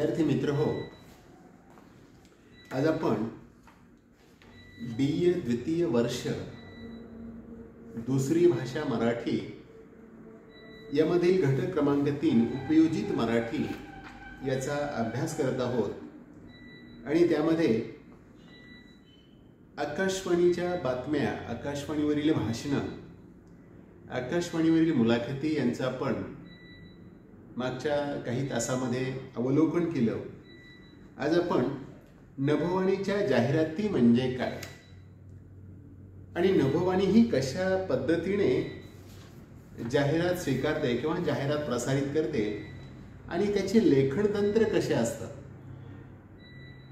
विद्यार्थी मित्र हो आज आपण बी ए द्वितीय वर्ष दुसरी भाषा मराठी यामधील घटक क्रमांक तीन उपयोजित मराठी याचा अभ्यास करत आहोत. आणि त्यामध्ये आकाशवाणीच्या बातम्या आकाशवाणीवरील भाषणं आकाशवाणीवरील मुलाखती यांचा आपण मागच्या काही तासामध्ये अवलोकन केलं. आज आपण नभोवाणीच्या जाहिराती म्हणजे काय? आणि नभोवाणी ही कशा पद्धतीने जाहिरात स्वीकारते किंवा जाहिरात प्रसारित करते आणि त्याचे लेखन तंत्र कसे असतात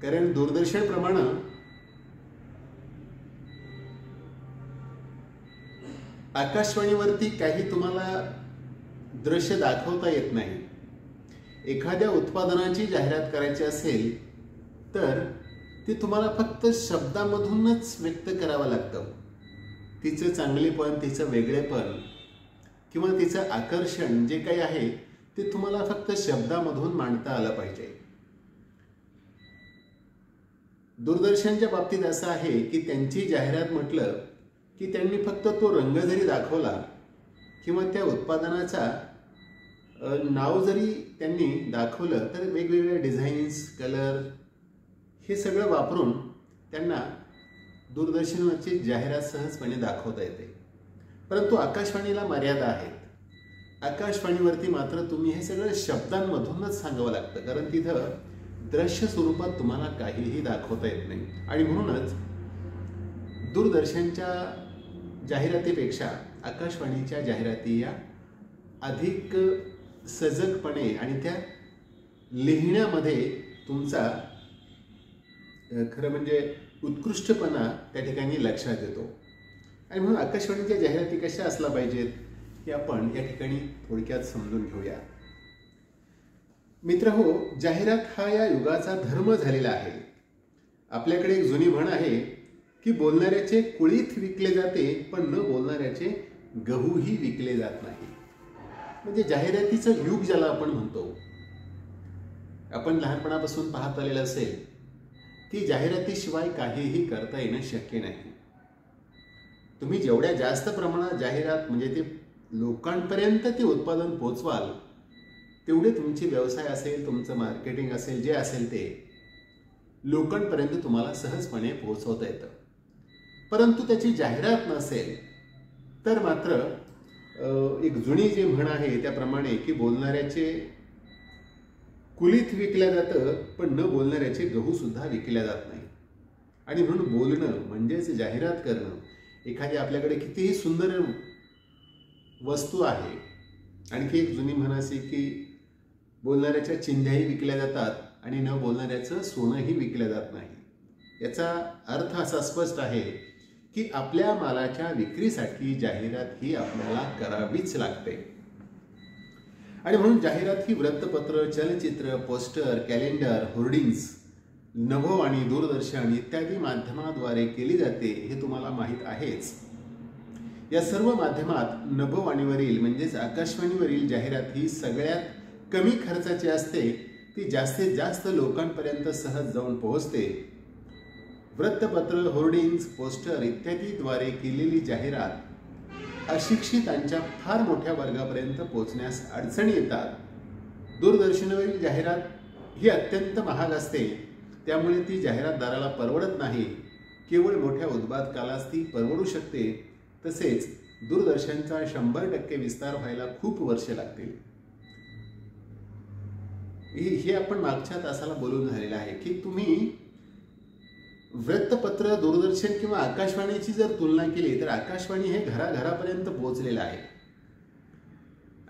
कारण दूरदर्शनप्रमाणे आकाशवाणीवरती काही तुम्हाला दृश्य दाखवता येत नाही. एखाद्या उत्पादनाची जाहिरात करायची असेल तर ती तुम्हाला फक्त शब्दामधूनच व्यक्त करावं लागतं. तिचं चांगलेपण तिचं वेगळेपण किंवा तिचं आकर्षण जे काही आहे ते तुम्हाला फक्त शब्दामधून मांडता आलं पाहिजे. दूरदर्शनच्या बाबतीत असं आहे की त्यांची जाहिरात म्हटलं की त्यांनी फक्त तो रंग जरी दाखवला किंवा त्या उत्पादनाचा नाव जरी त्यांनी दाखवलं तर वेगवेगळ्या डिझाईन्स कलर हे सगळं वापरून त्यांना दूरदर्शनाची जाहिरात सहजपणे दाखवता येते. परंतु आकाशवाणीला मर्यादा आहेत. आकाशवाणीवरती मात्र तुम्ही हे सगळं शब्दांमधूनच सांगावं लागतं. कारण तिथं दृश्य स्वरूपात तुम्हाला काहीही दाखवता येत नाही. आणि म्हणूनच दूरदर्शनच्या जाहिरातीपेक्षा आकाशवाणीच्या जाहिराती या अधिक सजगपणे आणि त्या लिहिण्यामध्ये तुमचा खरं म्हणजे उत्कृष्टपणा त्या ठिकाणी लक्षात येतो. आणि म्हणून आकाशवाणीच्या जाहिराती कशा असल्या पाहिजेत हे आपण या ठिकाणी थोडक्यात समजून घेऊया. मित्र हो जाहिरात हा या युगाचा धर्म झालेला आहे. आपल्याकडे एक जुनी म्हण आहे की बोलणाऱ्याचे कुळीत विकले जाते पण न बोलणाऱ्याचे गहूही विकले जात नाही. म्हणजे जाहिरातीचं युग ज्याला आपण म्हणतो आपण लहानपणापासून पाहत आलेलं असेल की जाहिरातीशिवाय काहीही करता येणं शक्य नाही. तुम्ही जेवढ्या जास्त प्रमाणात जाहिरात म्हणजे ते लोकांपर्यंत ते उत्पादन पोचवाल तेवढे तुमचे व्यवसाय असेल तुमचं मार्केटिंग असेल जे असेल ते लोकांपर्यंत तुम्हाला सहजपणे पोहोचवता येतं. परंतु त्याची जाहिरात नसेल तर मात्र एक जुनी जी म्हण आहे त्याप्रमाणे की बोलणाऱ्याचे कुलीत विकल्या जातं पण न बोलणाऱ्याचे गहू सुद्धा विकल्या जात नाही. आणि म्हणून बोलणं म्हणजेच जाहिरात करणं एखादी आपल्याकडे कितीही सुंदर वस्तू आहे आणखी एक जुनी म्हण असे की बोलणाऱ्याच्या चिंध्याही विकल्या जातात आणि न बोलणाऱ्याचं सोनंही विकलं जात नाही. याचा अर्थ असा स्पष्ट आहे की आपल्या मालाच्या विक्रीसाठी जाहिरात ही आपल्याला करावीच लागते. आणि म्हणून जाहिरात ही वृत्तपत्र चलचित्र पोस्टर कॅलेंडर होर्डिंग्स नभोवाणी दूरदर्शन इत्यादी माध्यमाद्वारे केली जाते हे तुम्हाला माहीत आहेच. या सर्व माध्यमात नभोवाणीवरील म्हणजेच आकाशवाणीवरील जाहिरात ही सगळ्यात कमी खर्चाची असते. ती जास्तीत जास्त लोकांपर्यंत सहज जाऊन पोहोचते. वृत्तपत्र होर्डिंग्स पोस्टर इत्यादीद्वारे केलेली जाहिरात अशिक्षितांच्या फार मोठ्या वर्गापर्यंत पोहोचण्यास अडचणी येतात. दूरदर्शनावरील जाहिरात ही अत्यंत महाग असते. त्यामुळे ती जाहिरातदाराला परवडत नाही. केवळ मोठ्या उत्पादकालाच ती परवडू शकते. तसेच दूरदर्शनचा शंभर टक्के विस्तार व्हायला खूप वर्षे लागतील. हे आपण मागच्या तासाला बोलून झालेलं आहे की तुम्ही वृत्तपत्र दूरदर्शन किंवा आकाशवाणीची जर तुलना केली तर आकाशवाणी हे घराघरापर्यंत पोहोचलेलं आहे.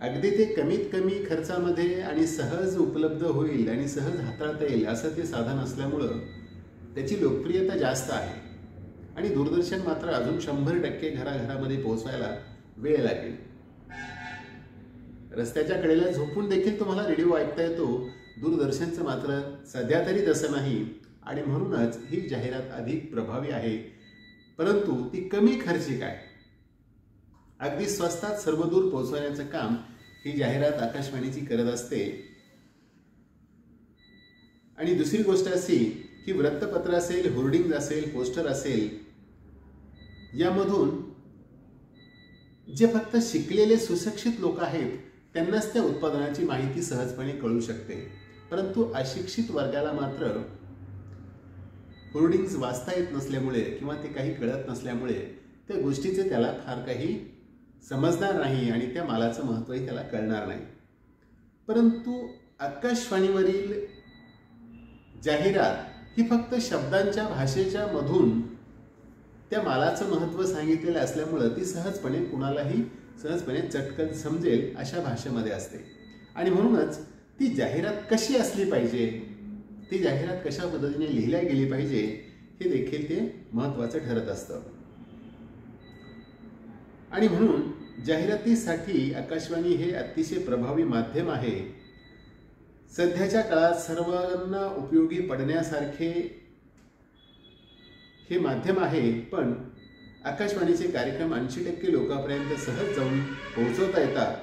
अगदी ते कमीत कमी खर्चामध्ये आणि सहज उपलब्ध होईल आणि सहज हाताळता येईल असं ते साधन असल्यामुळं त्याची लोकप्रियता जास्त आहे. आणि दूरदर्शन मात्र अजून शंभर टक्के घराघरामध्ये पोहोचवायला वेळ लागेल. रस्त्याच्या कडेला झोपून देखील तुम्हाला रेडिओ ऐकता येतो. दूरदर्शनचं मात्र सध्या तरी तसं नाही. आणि म्हणूनच ही जाहिरात अधिक प्रभावी आहे. परंतु ती कमी खर्चिक आहे. अगदी स्वस्तात सर्वदूर पोहोचवण्याचं काम ही जाहिरात आकाशवाणीची करत असते. आणि दुसरी गोष्ट अशी की वृत्तपत्र असेल होर्डिंग असेल पोस्टर असेल यामधून जे फक्त शिकलेले सुशिक्षित लोक आहेत त्यांनाच त्या उत्पादनाची माहिती सहजपणे कळू शकते. परंतु अशिक्षित वर्गाला मात्र होर्डिंग्स वाचता येत नसल्यामुळे किंवा ते काही कळत नसल्यामुळे त्या गोष्टीचे त्याला फार काही समजणार नाही आणि त्या मालाचं महत्त्वही त्याला कळणार नाही. परंतु आकाशवाणीवरील जाहिरात ही फक्त शब्दांच्या भाषेच्या मधून त्या मालाचं महत्त्व सांगितलेलं असल्यामुळं ती सहजपणे कुणालाही सहजपणे चटकन समजेल अशा भाषेमध्ये असते. आणि म्हणूनच ती जाहिरात कशी असली पाहिजे? ती जाहिरात कशा पद्धतीने लिहिल्या गेली पाहिजे हे देखील ते महत्त्वाचं ठरत असतं. आणि म्हणून जाहिरातीसाठी आकाशवाणी हे अतिशय प्रभावी माध्यम आहे. सध्याच्या काळात सर्वांना उपयोगी पडण्यासारखे हे माध्यम आहे पण आकाशवाणीचे कार्यक्रम ऐंशी टक्के लोकांपर्यंत सहज जाऊन पोहोचवता येतात.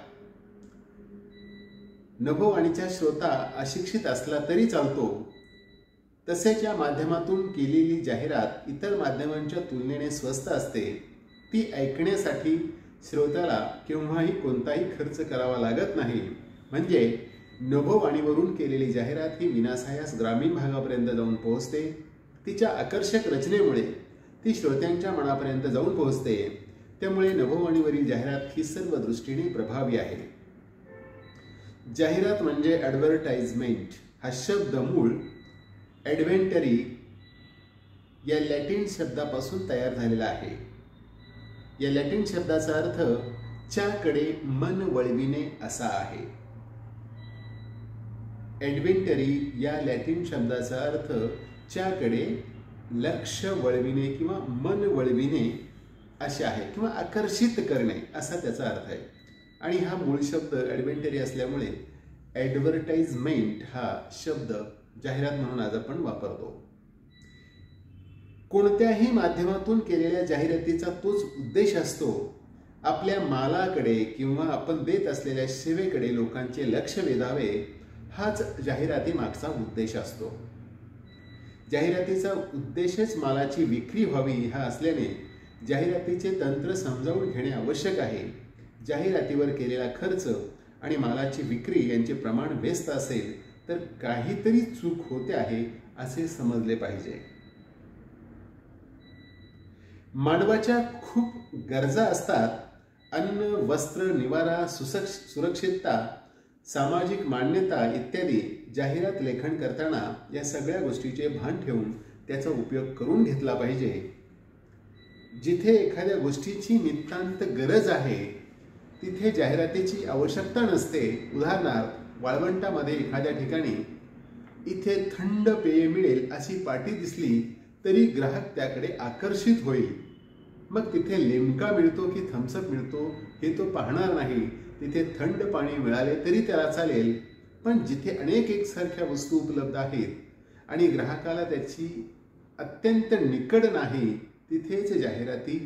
नभोवाणीचा श्रोता अशिक्षित असला तरी चालतो. तसेच या माध्यमातून केलेली जाहिरात इतर माध्यमांच्या तुलनेने स्वस्त असते. ती ऐकण्यासाठी श्रोत्याला केव्हाही कोणताही खर्च करावा लागत नाही. म्हणजे नभोवाणीवरून केलेली जाहिरात ही विनासायास ग्रामीण भागापर्यंत जाऊन पोहोचते. तिच्या आकर्षक रचनेमुळे ती श्रोत्यांच्या मनापर्यंत जाऊन पोहोचते. त्यामुळे नभोवाणीवरील जाहिरात ही सर्व दृष्टीने प्रभावी आहे. जाहिरात म्हणजे ॲडव्हर्टाइजमेंट हा शब्द मूळ ॲडव्हेंटरी या लॅटिन शब्दापासून तयार झालेला आहे. या लॅटिन शब्दाचा अर्थ च्याकडे मन वळविणे असा आहे. ॲडव्हेंटरी या लॅटिन शब्दाचा अर्थ च्याकडे लक्ष वळविणे किंवा मन वळविणे असे आहे किंवा आकर्षित करणे असा त्याचा अर्थ आहे. आणि हा मूळ शब्द ॲडव्हेंटरी असल्यामुळे ॲडव्हर्टाइजमेंट हा शब्द जाहिरात म्हणून आज आपण वापरतो. कोणत्याही माध्यमातून केलेल्या जाहिरातीचा तोच उद्देश असतो आपल्या मालाकडे किंवा आपण देत असलेल्या सेवेकडे लोकांचे लक्ष वेधावे हाच जाहिराती मागचा उद्देश असतो. जाहिरातीचा उद्देशच मालाची विक्री व्हावी हा असल्याने जाहिरातीचे तंत्र समजावून घेणे आवश्यक आहे. जाहिरातीवर केलेला खर्च आणि मालाची विक्री यांचे प्रमाण व्यस्त असेल तर काहीतरी चूक होते आहे असे समजले पाहिजे. मानवाच्या खूप गरजा असतात. अन्न वस्त्र निवारा सुसक्ष सुरक्षितता सामाजिक मान्यता इत्यादी जाहिरात लेखन करताना या सगळ्या गोष्टीचे भान ठेवून त्याचा उपयोग करून घेतला पाहिजे. जिथे एखाद्या गोष्टीची नितांत गरज आहे तिथे जाहिरातीची आवश्यकता नसते. उदाहरणार्थ वाळवंटामध्ये एखाद्या ठिकाणी इथे थंड पेय मिळेल अशी पाटी दिसली तरी ग्राहक त्याकडे आकर्षित होईल. मग तिथे लिमका मिळतो की थम्सअप मिळतो हे तो पाहणार नाही. तिथे थंड पाणी मिळाले तरी त्याला चालेल. पण जिथे अनेक एकसारख्या वस्तू उपलब्ध आहेत आणि ग्राहकाला त्याची अत्यंत निकड नाही तिथेच जाहिराती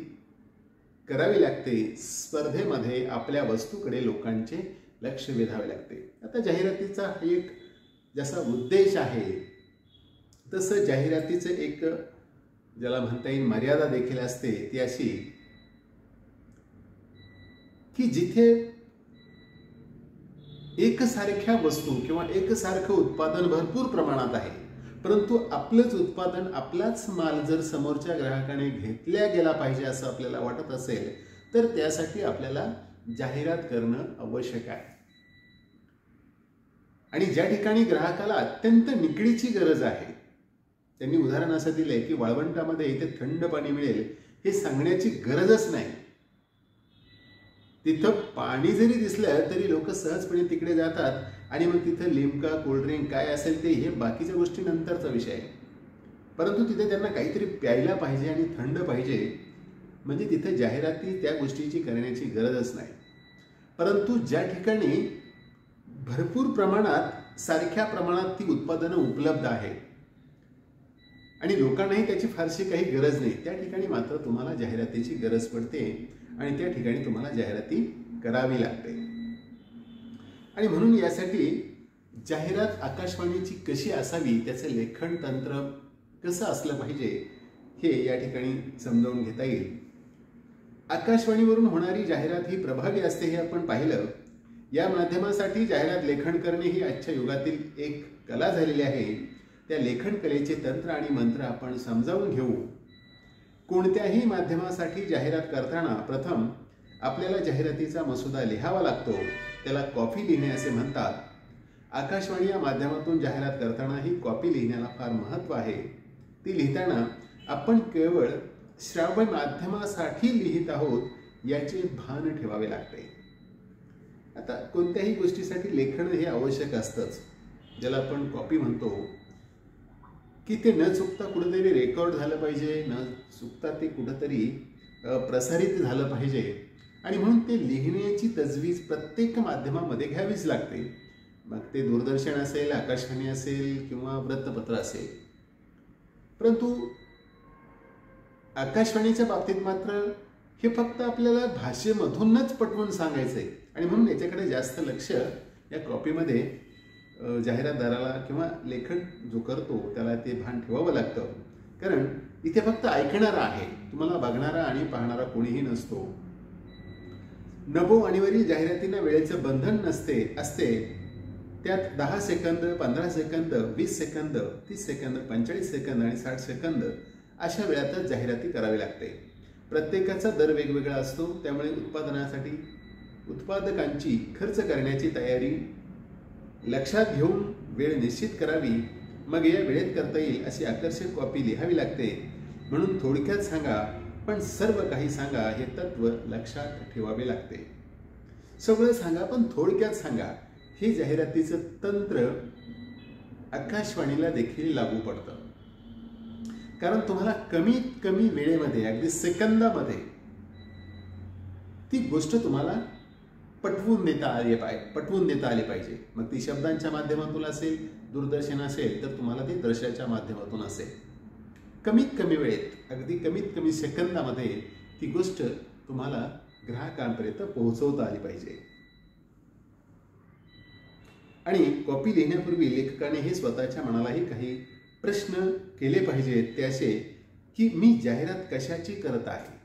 करावी लागते. स्पर्धेमध्ये आपल्या वस्तूकडे लोकांचे लक्ष वेधावे लागते. आता जाहिरातीचा एक जसा उद्देश आहे तसं जाहिरातीचं एक ज्याला म्हणता येईल मर्यादा देखील असते ती अशी की जिथे एकसारख्या वस्तू किंवा एकसारखं उत्पादन भरपूर प्रमाणात आहे परंतु आपलंच उत्पादन आपलाच माल जर समोरच्या ग्राहकाने घेतल्या गेला पाहिजे असं आपल्याला वाटत असेल तर त्यासाठी आपल्याला जाहिरात करणं आवश्यक आहे. आणि ज्या ठिकाणी ग्राहकाला अत्यंत निकडीची गरज आहे त्यांनी उदाहरण असं दिलंय की वाळवंटामध्ये इथे थंड पाणी मिळेल हे सांगण्याची गरजच नाही. तिथं पाणी जरी दिसलं तरी लोक सहजपणे तिकडे जातात आणि मग तिथं लिमका कोल्ड्रिंक काय असेल ते हे बाकीच्या गोष्टी नंतरचा विषय आहे. परंतु तिथे त्यांना काहीतरी प्यायला पाहिजे आणि थंड पाहिजे म्हणजे तिथं जाहिराती त्या गोष्टीची करण्याची गरजच नाही. परंतु ज्या ठिकाणी भरपूर प्रमाणात सारख्या प्रमाणात ती उत्पादनं उपलब्ध आहेत आणि लोकांनाही त्याची फारशी काही गरज नाही त्या ठिकाणी मात्र तुम्हाला जाहिरातीची गरज पडते आणि त्या ठिकाणी तुम्हाला जाहिराती करावी लागते. आणि म्हणून यासाठी जाहिरात आकाशवाणीची कशी असावी त्याचं लेखन तंत्र कसं असलं पाहिजे हे या ठिकाणी समजावून घेता येईल. आकाशवाणीवरून होणारी जाहिरात ही प्रभावी असते हे आपण पाहिलं. या माध्यमासाठी जाहिरात लेखन करणे ही आजच्या युगातील एक कला झालेली आहे. त्या लेखन कलेचे तंत्र आणि मंत्र आपण समजावून घेऊ. कोणत्याही माध्यमासाठी जाहिरात करताना प्रथम आपल्याला जाहिरातीचा मसुदा लिहावा लागतो. त्याला कॉपी लिहिणे असे म्हणतात. आकाशवाणी या माध्यमातून जाहिरात करताना ही कॉपी लिहिण्याला फार महत्त्व आहे. ती लिहिताना आपण केवळ श्राव्य माध्यमासाठी लिहित आहोत याचे भान ठेवावे लागते. आता कोणत्याही गोष्टीसाठी लेखन हे आवश्यक असतंच ज्याला आपण कॉपी म्हणतो. की ते न चुकता कुठंतरी रेकॉर्ड झालं पाहिजे न चुकता ते कुठंतरी प्रसारित झालं पाहिजे. आणि म्हणून ते लिहिण्याची तजवीज प्रत्येक माध्यमामध्ये घ्यावीच लागते. मग ते दूरदर्शन असेल आकाशवाणी असेल किंवा वृत्तपत्र असेल. परंतु आकाशवाणीच्या बाबतीत मात्र हे फक्त आपल्याला भाषेमधूनच पटवून सांगायचं आहे आणि म्हणून याच्याकडे जास्त लक्ष या कॉपीमध्ये जाहिरातदाराला किंवा लेखन जो करतो त्याला ते भान ठेवावं लागतं. कारण इथे फक्त ऐकणारा आहे. तुम्हाला बघणारा आणि पाहणारा कोणीही नसतो. नभो आणीवरील जाहिरातींना वेळेचं बंधन नसते असते. त्यात दहा सेकंद पंधरा सेकंद वीस सेकंद तीस सेकंद पंचेचाळीस सेकंद आणि साठ सेकंद अशा वेळातच जाहिराती करावी लागते. प्रत्येकाचा दर वेगवेगळा असतो त्यामुळे उत्पादनासाठी उत्पादकांची खर्च करण्याची तयारी लक्षात घेऊन वेळ निश्चित करावी मग या वेळेत करता येईल अशी आकर्षक कॉपी लिहावी लागते. म्हणून थोडक्यात सांगा पण सर्व काही सांगा हे तत्व लक्षात ठेवावे लागते. सगळं सांगा पण थोडक्यात सांगा हे जाहिरातीचं तंत्र आकाशवाणीला देखील लागू पडतं. कारण तुम्हाला कमीत कमी वेळेमध्ये अगदी सेकंदामध्ये ती गोष्ट तुम्हाला पटवून देता आली पाहिजे पटवून देता आली पाहिजे. मग ती शब्दांच्या माध्यमातून असेल दूरदर्शन असेल तर तुम्हाला ती दृश्याच्या माध्यमातून असेल. कमीत कमी वेळेत अगदी कमीत कमी सेकंदामध्ये ती गोष्ट तुम्हाला ग्राहकांपर्यंत पोहोचवता आली पाहिजे. आणि कॉपी लिहिण्यापूर्वी लेखकाने हे स्वतःच्या मनालाही काही प्रश्न केले पाहिजेत ते असे की मी जाहिरात कशाची करत आहे?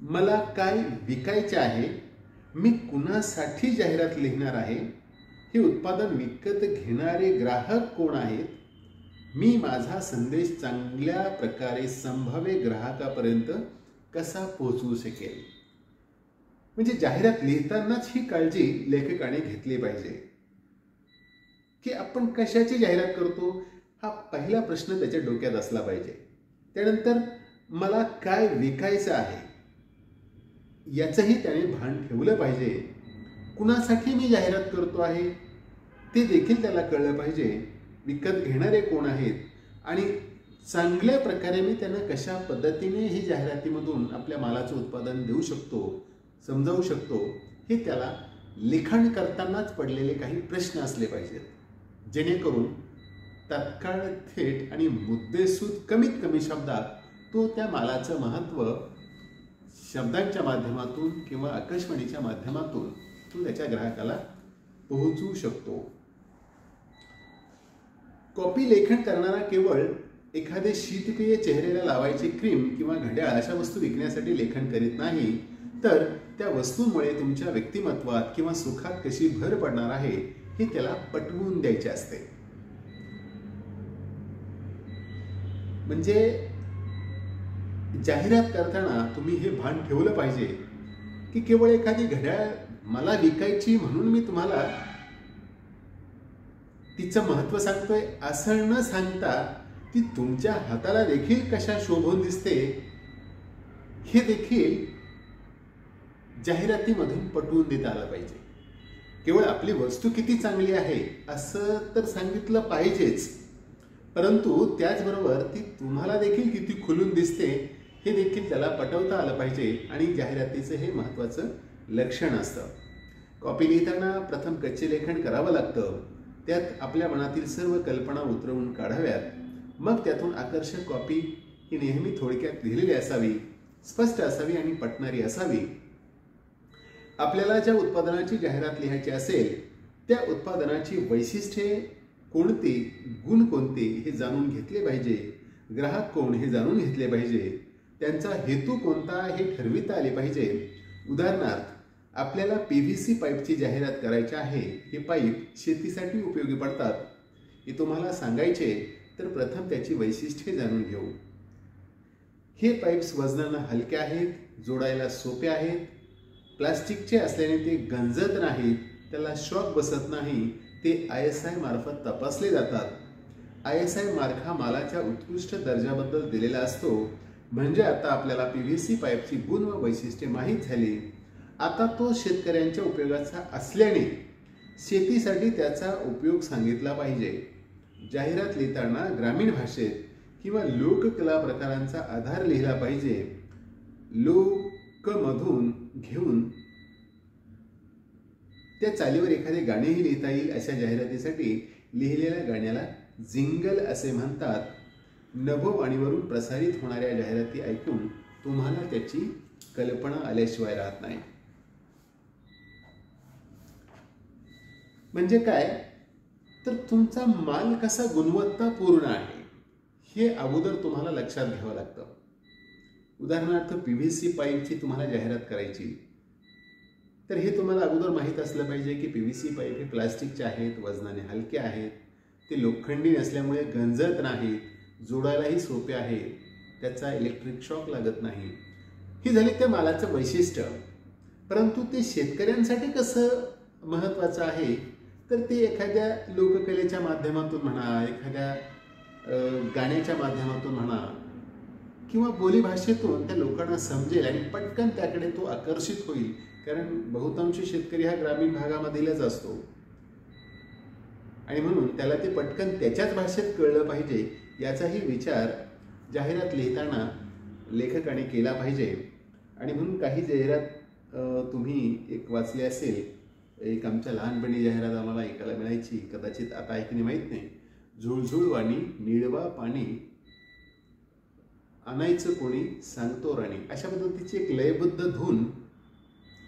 मला काय विकायचे आहे? मी कुणासाठी जाहिरात लिहिणार आहे? हे उत्पादन विकत घेणारे ग्राहक कोण आहेत? मी माझा संदेश चांगल्या प्रकारे संभाव्य ग्राहकापर्यंत कसा पोहोचवू शकेल? म्हणजे जाहिरात लिहितानाच ही काळजी लेखकाने घेतली पाहिजे. की आपण कशाची जाहिरात करतो हा पहिला प्रश्न त्याच्या डोक्यात असला पाहिजे. त्यानंतर मला काय विकायचं आहे याचंही त्याने भान ठेवलं पाहिजे. कुणासाठी मी जाहिरात करतो आहे ते देखील त्याला कळलं पाहिजे विकत घेणारे कोण आहेत आणि चांगल्या प्रकारे मी त्यांना कशा पद्धतीने ही जाहिरातीमधून आपल्या मालाचं उत्पादन देऊ शकतो समजावू शकतो हे त्याला लिखाण करतानाच पडलेले काही प्रश्न असले पाहिजेत. जेणेकरून तत्काळ थेट आणि मुद्देसूद कमीत कमी शब्दात तो त्या मालाचं महत्त्व शब्दांच्या माध्यमातून किंवा आकाशवाणीच्या माध्यमातून तो त्याच्या ग्राहकाला पोहोचू शकतो. कॉपी लेखन करणारा केवळ एखादे शीतपेय चेहऱ्याला लावायची क्रीम किंवा घड्याळ अशा वस्तू विकण्यासाठी लेखन करीत नाही तर त्या वस्तूंमुळे तुमच्या व्यक्तिमत्वात किंवा सुखात कशी भर पडणार आहे हे त्याला पटवून द्यायचे असते. म्हणजे जाहिरात करताना तुम्ही हे भान ठेवलं पाहिजे की केवळ एखादी घड्याळ मला विकायची म्हणून मी तुम्हाला तिचं महत्त्व सांगतोय असं न सांगता ती तुमच्या हाताला देखील कशा शोभून दिसते हे देखील जाहिरातीमधून पटवून देता आलं पाहिजे. केवळ आपली वस्तू किती चांगली आहे असं तर सांगितलं पाहिजेच. परंतु त्याचबरोबर ती तुम्हाला देखील किती खुलून दिसते हे देखील त्याला पटवता आलं पाहिजे आणि जाहिरातीचं हे महत्त्वाचं लक्षण असतं. कॉपी लिहिताना प्रथम कच्चे लेखन करावं लागतं. त्यात आपल्या मनातील सर्व कल्पना उतरवून काढाव्यात. मग त्यातून आकर्षक कॉपी ही नेहमी थोडक्यात लिहिलेली असावी स्पष्ट असावी आणि पटणारी असावी. आपल्याला ज्या उत्पादनाची जाहिरात लिहायची असेल त्या उत्पादनाची वैशिष्ट्ये कोणती गुण कोणते हे जाणून घेतले पाहिजे. ग्राहक कोण हे जाणून घेतले पाहिजे. त्यांचा हेतू कोणता हे ठरविता आले पाहिजे. उदाहरणार्थ आपल्याला पी व्ही सी पाईपची जाहिरात करायची आहे. हे पाईप शेतीसाठी उपयोगी पडतात. हे तुम्हाला सांगायचे तर प्रथम त्याची वैशिष्ट्ये जाणून घेऊ. हे पाईप्स वजनानं हलके आहेत जोडायला सोपे आहेत प्लास्टिकचे असल्याने ते गंजत नाहीत त्याला शॉक बसत नाही ते आय एस आय मार्फत तपासले जातात. आय एस आय मार्क हा मालाच्या उत्कृष्ट दर्जाबद्दल दिलेला असतो. म्हणजे आता आपल्याला पी व्ही सी पाईपची गुण व वैशिष्ट्ये माहीत झाली. आता तो शेतकऱ्यांच्या उपयोगाचा असल्याने शेतीसाठी त्याचा उपयोग सांगितला पाहिजे. जाहिरात लिहिताना ग्रामीण भाषेत किंवा लोककला प्रकारांचा आधार लिहिला पाहिजे. लोकमधून घेऊन त्या चालीवर एखादे गाणेही लिहिता येईल अशा जाहिरातीसाठी लिहिलेल्या गाण्याला जिंगल असे म्हणतात. नभोवाणीवरून प्रसारित होणाऱ्या जाहिराती ऐकून तुम्हाला त्याची कल्पना आल्याशिवाय राहत नाही. म्हणजे काय? तर तुमचा माल कसा गुणवत्तापूर्ण आहे हे अगोदर तुम्हाला लक्षात घ्यावं लागतं. उदाहरणार्थ पी व्ही सी पाईपची तुम्हाला जाहिरात करायची. तर हे तुम्हाला अगोदर माहीत असलं पाहिजे की पी व्ही सी पाईप हे प्लास्टिकचे आहेत वजनाने हलके आहेत. ते लोखंडी नसल्यामुळे गंजत नाहीत जोडायलाही सोपे आहे. त्याचा इलेक्ट्रिक शॉक लागत नाही. ही झाली त्या मालाचं वैशिष्ट्य. परंतु ते शेतकऱ्यांसाठी कसं महत्त्वाचं आहे? तर ते एखाद्या लोककलेच्या माध्यमातून म्हणा एखाद्या गाण्याच्या माध्यमातून म्हणा किंवा बोलीभाषेतून त्या लोकांना समजेल आणि पटकन त्याकडे तो आकर्षित होईल. कारण बहुतांश शेतकरी हा ग्रामीण भागामधीलच असतो. आणि म्हणून त्याला ते पटकन त्याच्याच भाषेत कळलं पाहिजे याचाही विचार जाहिरात लिहिताना लेखकाने केला पाहिजे. आणि म्हणून काही जाहिरात तुम्ही एक वाचले असेल एक आमच्या लहानपणी जाहिरात आम्हाला ऐकायला मिळायची कदाचित आता ऐकणे माहीत नाही. झुळझुळ वाणी निळवा पाणी आणायचं कोणी सांगतो राणी. अशा पद्धतीची एक लयबद्ध धून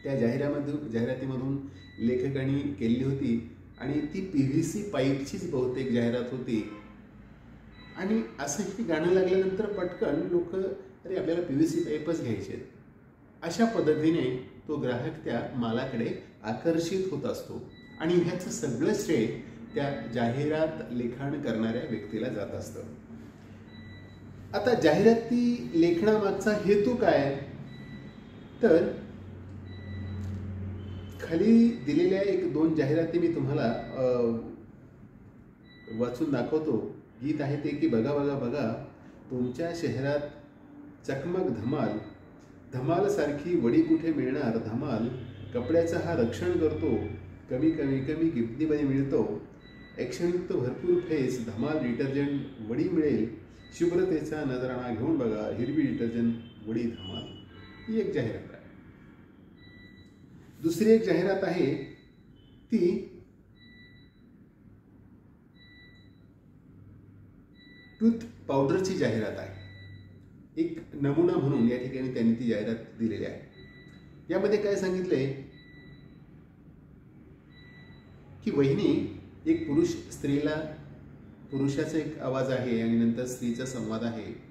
त्या जाहिरामधून जाहिरातीमधून लेखकांनी केली होती. आणि ती पी व्ही सी पाईपचीच बहुतेक जाहिरात होती. आणि असं हे गाणं लागल्यानंतर पटकन लोक अरे आपल्याला पी व्ही सी पाईपच घ्यायचे अशा पद्धतीने तो ग्राहक त्या मालाकडे आकर्षित होत असतो. आणि ह्याचं सगळं श्रेय त्या जाहिरात लिखाण करणाऱ्या व्यक्तीला जात असतं. आता जाहिराती लेखनामागचा हेतू काय? तर खाली दिलेल्या एक दोन जाहिराती मी तुम्हाला वाचून दाखवतो. गीत आहे ते की बघा बघा बघा तुमच्या शहरात चकमक धमाल धमालसारखी वडी कुठे मिळणार? धमाल कपड्याचा हा रक्षण करतो कमी कमी कमी गिफ्टीमध्ये मिळतो. ॲक्शनयुक्त भरपूर फेस धमाल डिटर्जंट वडी मिळेल. शुभ्रतेचा नजराणा घेऊन बघा हिरवी डिटर्जंट वडी धमाल. ही एक जाहिरात आहे. दुसरी एक जाहिरात आहे ती टूथ पावडरची जाहिरात आहे. एक नमुना म्हणून या ठिकाणी त्यांनी ती जाहिरात दिलेली आहे. यामध्ये काय सांगितलंय? की वहिनी एक पुरुष स्त्रीला पुरुषाचा एक आवाज आहे आणि नंतर स्त्रीचा संवाद आहे.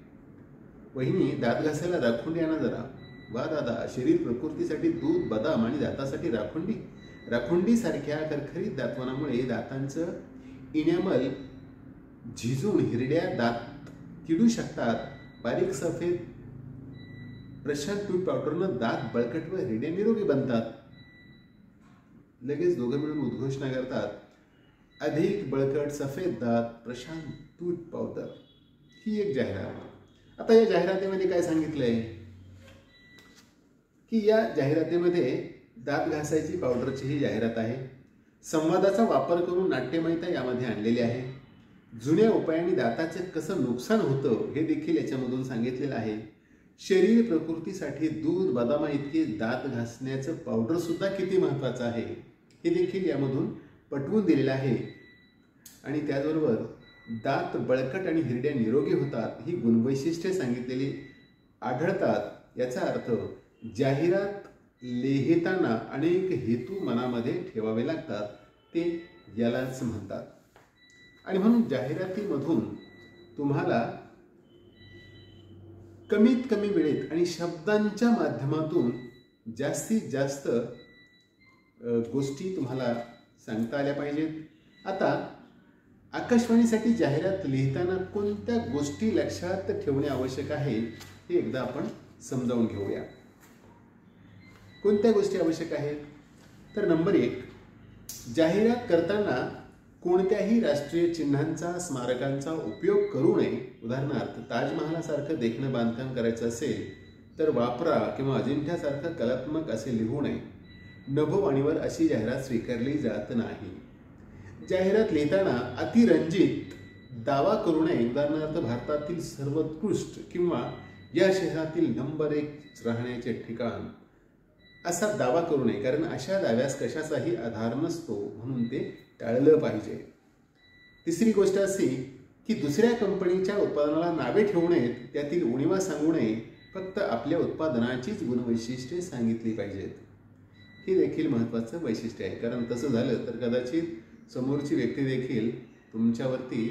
वहिनी दात घासायला राखुंडी आणा जरा. वा दादा शरीर प्रकृतीसाठी दूध बदाम आणि दातासाठी राखुंडी. राखुंडी सारख्या खरखरीत दातवनामुळे दातांचं इनॅमल झिजून हिरड्या दात किडू शकतात. बारीक सफेद प्रशांत टूथ पावडरनं दात बळकट व हिरड्या निरोगी बनतात. लगेच दोघं मिळून उद्घोषणा करतात अधिक बळकट सफेद दात प्रशांत तूट पावतात ही एक जाहिरात. आता या जाहिरातीमध्ये काय सांगितलंय? की या जाहिरातीमध्ये दात घासायची पावडरची ही जाहिरात आहे. संवादाचा वापर करून नाट्यमयता यामध्ये आणलेली आहे. जुन्या उपायांनी दाताचे कसं नुकसान होतं हे देखील याच्यामधून सांगितलेलं आहे. शरीर प्रकृतीसाठी दूध बदामा इतके दात घासण्याचं पावडर सुद्धा किती महत्वाचं आहे हे देखील यामधून पटवून दिलेलं आहे. आणि त्याचबरोबर दात बळकट आणि हिरड्या निरोगी होतात ही गुणवैशिष्ट्ये सांगितलेली आढळतात. याचा अर्थ जाहिरात लिहिताना अनेक हेतू मनामध्ये ठेवावे लागतात. ते यालाच म्हणतात. आणि म्हणून जाहिरातीमधून तुम्हाला कमीत कमी वेळेत आणि शब्दांच्या माध्यमातून जास्तीत जास्त गोष्टी तुम्हाला सांगता आल्या पाहिजेत. आता आकाशवाणीसाठी जाहिरात लिहिताना कोणत्या गोष्टी लक्षात ठेवणे आवश्यक आहे हे एकदा आपण समजावून घेऊया. कोणत्या गोष्टी आवश्यक आहेत? तर नंबर एक जाहिरात करताना कोणत्याही राष्ट्रीय चिन्हांचा स्मारकांचा उपयोग करू नये. उदाहरणार्थ ताजमहालासारखं देखणं बांधकाम करायचं असेल तर वापरा किंवा अजिंठ्यासारखं कलात्मक असे लिहू नये. नभोवाणीवर अशी जाहिरात स्वीकारली जात नाही. जाहिरात लिहिताना अतिरंजित दावा करू नये. उदाहरणार्थ भारतातील सर्वोत्कृष्ट किंवा या शहरातील नंबर एक राहण्याचे ठिकाण असा दावा करू नये. कारण अशा दाव्यास कशाचाही आधार नसतो म्हणून ते टाळलं पाहिजे. तिसरी गोष्ट अशी की दुसऱ्या कंपनीच्या उत्पादनाला नावे ठेवू नयेत. त्यातील उणीवा सांगू नये. फक्त आपल्या उत्पादनाचीच गुणवैशिष्ट्ये सांगितली पाहिजेत. हे देखील महत्त्वाचं वैशिष्ट्य आहे. कारण तसं झालं तर कदाचित समोरची व्यक्ती देखील तुमच्यावरती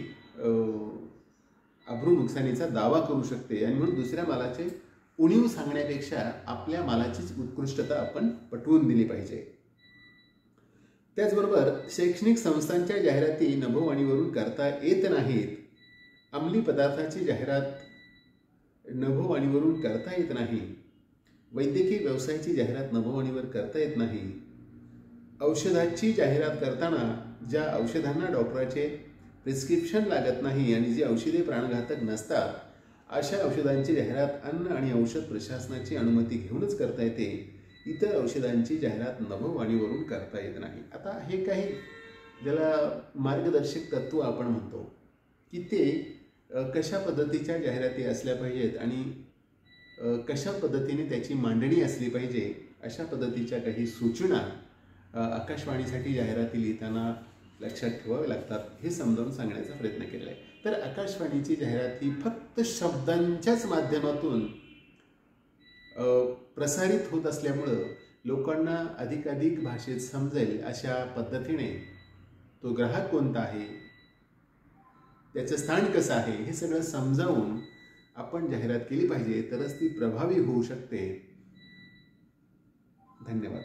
अभ्रू नुकसानीचा दावा करू शकते. आणि म्हणून दुसऱ्या मालाचे उणीव सांगण्यापेक्षा आपल्या मालाचीच उत्कृष्टता आपण पटवून दिली पाहिजे. त्याचबरोबर शैक्षणिक संस्थांच्या जाहिराती नभोवाणीवरून करता येत नाहीत. अंमली पदार्थाची जाहिरात नभोवाणीवरून करता येत नाही. वैद्यकीय व्यवसायाची जाहिरात नभोवाणीवर करता येत नाही. औषधाची जाहिरात करताना ज्या औषधांना डॉक्टराचे प्रिस्क्रिप्शन लागत नाही आणि जी औषधे प्राणघातक नसतात अशा औषधांची जाहिरात अन्न आणि औषध प्रशासनाची अनुमती घेऊनच करता येते. इतर औषधांची जाहिरात नभोवाणीवरून करता येत नाही. आता हे काही ज्याला मार्गदर्शक तत्व आपण म्हणतो की ते कशा पद्धतीच्या जाहिराती असल्या पाहिजेत आणि कशा पद्धतीने त्याची मांडणी असली पाहिजे अशा पद्धतीच्या काही सूचना आकाशवाणीसाठी जाहिराती लिहिताना लक्षात ठेवावे लागतात हे समजावून सांगण्याचा प्रयत्न केला आहे. तर आकाशवाणीची जाहिरात ही फक्त शब्दांच्याच माध्यमातून प्रसारित होत असल्यामुळं लोकांना अधिकाधिक भाषेत समजेल अशा पद्धतीने तो ग्राहक कोणता आहे त्याचं स्थान कसं आहे हे सगळं समजावून आपण जाहिरात केली पाहिजे तरच ती प्रभावी होऊ शकते. धन्यवाद.